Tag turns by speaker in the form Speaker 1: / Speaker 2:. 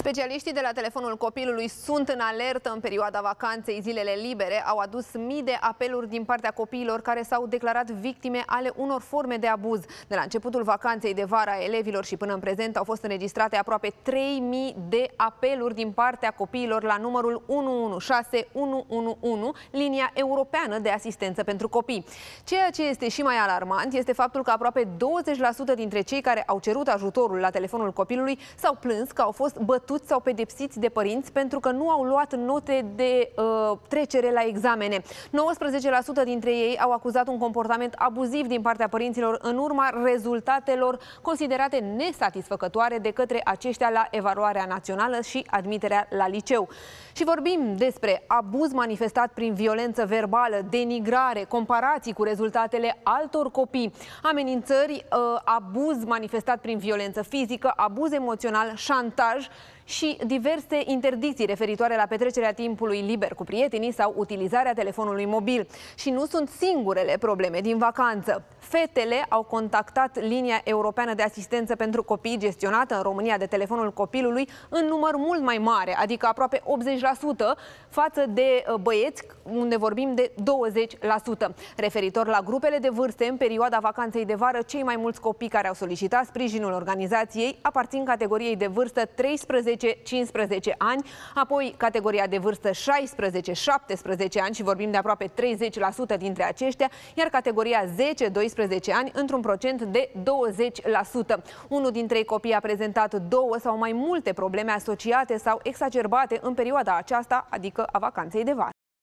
Speaker 1: Specialiștii de la telefonul copilului sunt în alertă în perioada vacanței zilele libere. Au adus mii de apeluri din partea copiilor care s-au declarat victime ale unor forme de abuz. De la începutul vacanței de vară a elevilor și până în prezent au fost înregistrate aproape 3000 de apeluri din partea copiilor la numărul 116111, linia europeană de asistență pentru copii. Ceea ce este și mai alarmant este faptul că aproape 20% dintre cei care au cerut ajutorul la telefonul copilului s-au plâns că au fost bătuți bătuți sau pedepsiți de părinți pentru că nu au luat note de uh, trecere la examene. 19% dintre ei au acuzat un comportament abuziv din partea părinților în urma rezultatelor considerate nesatisfăcătoare de către aceștia la evaluarea națională și admiterea la liceu. Și vorbim despre abuz manifestat prin violență verbală, denigrare, comparații cu rezultatele altor copii, amenințări, uh, abuz manifestat prin violență fizică, abuz emoțional, șantaj și diverse interdicții referitoare la petrecerea timpului liber cu prietenii sau utilizarea telefonului mobil. Și nu sunt singurele probleme din vacanță. Fetele au contactat linia europeană de asistență pentru copii gestionată în România de telefonul copilului în număr mult mai mare, adică aproape 80% față de uh, băieți, unde vorbim de 20%. Referitor la grupele de vârste, în perioada vacanței de vară, cei mai mulți copii care au solicitat sprijinul organizației aparțin categoriei de vârstă 13 10-15 ani, apoi categoria de vârstă 16-17 ani și vorbim de aproape 30% dintre aceștia, iar categoria 10-12 ani într-un procent de 20%. Unul dintre ei copii a prezentat două sau mai multe probleme asociate sau exacerbate în perioada aceasta, adică a vacanței de vară.